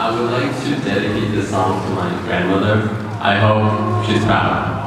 I would like to dedicate this song to my grandmother. I hope she's proud.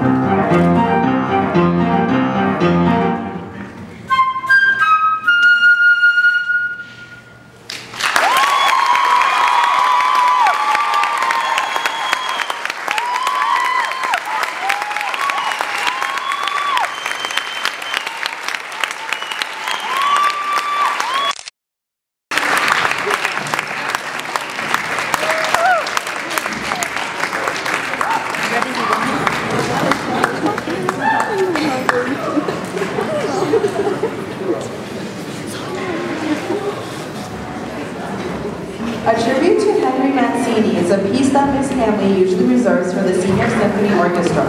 Música A tribute to Henry Mancini is a piece that Miss Hamley usually reserves for the Senior Symphony Orchestra.